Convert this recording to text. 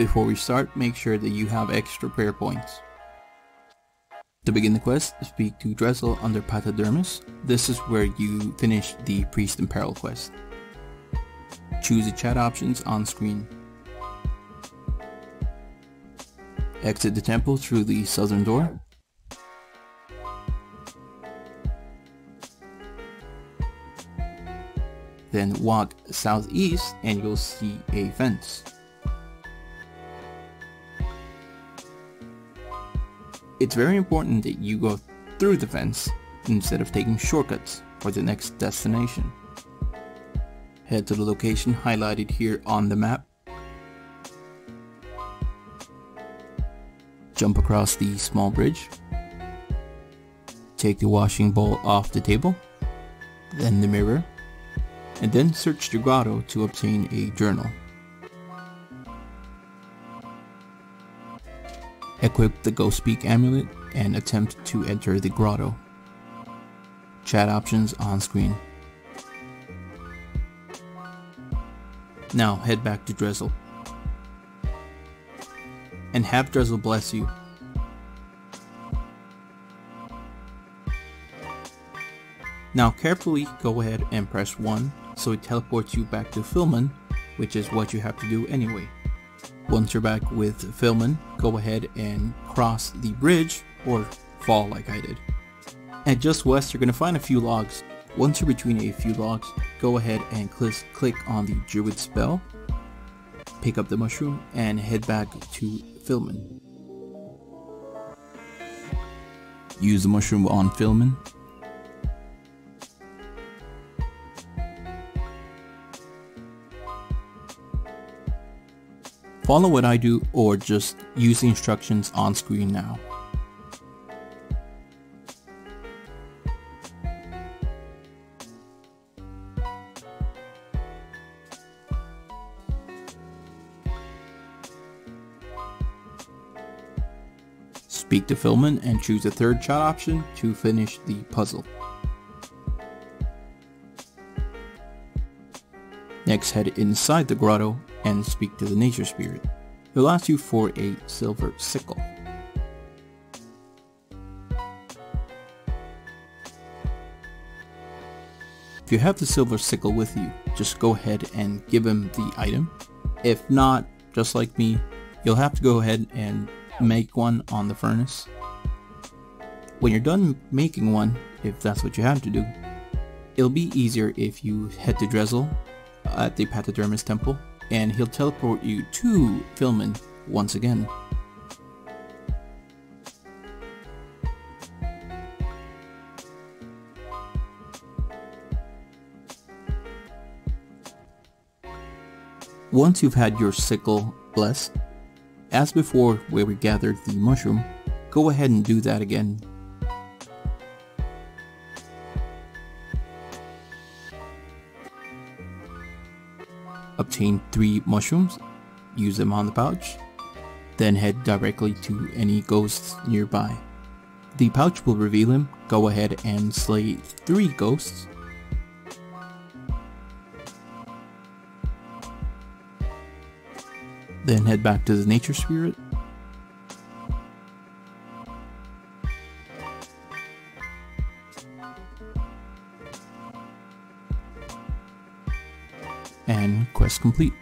Before we start, make sure that you have extra prayer points. To begin the quest, speak to Drezel under Paterdomus. This is where you finish the Priest in Peril quest. Choose the chat options on screen. Exit the temple through the southern door. Then walk southeast and you'll see a fence. It's very important that you go through the fence instead of taking shortcuts for the next destination. Head to the location highlighted here on the map. Jump across the small bridge. Take the washing bowl off the table, then the mirror, and then search the grotto to obtain a journal. Equip the Ghost Speak amulet and attempt to enter the grotto. Chat options on screen. Now head back to Drezel. And have Drezel bless you. Now carefully go ahead and press 1 so it teleports you back to Filliman, which is what you have to do anyway. Once you're back with Filliman, go ahead and cross the bridge or fall like I did. And just west you're going to find a few logs. Once you're between a few logs, go ahead and cl click on the Druid spell, pick up the mushroom, and head back to Filliman. Use the mushroom on Filliman Follow what I do or just use the instructions on screen now. Speak to Filliman and choose the third shot option to finish the puzzle. Next head inside the grotto and speak to the nature spirit. He'll ask you for a silver sickle. If you have the silver sickle with you, just go ahead and give him the item. If not, just like me, you'll have to go ahead and make one on the furnace. When you're done making one, if that's what you have to do, it'll be easier if you head to Drezel at the Paterdomus Temple and he'll teleport you to Filliman once again. Once you've had your sickle blessed, as before where we gathered the mushroom, go ahead and do that again obtain 3 mushrooms, use them on the pouch, then head directly to any ghosts nearby. The pouch will reveal him, go ahead and slay 3 ghosts. Then head back to the nature spirit and quest complete.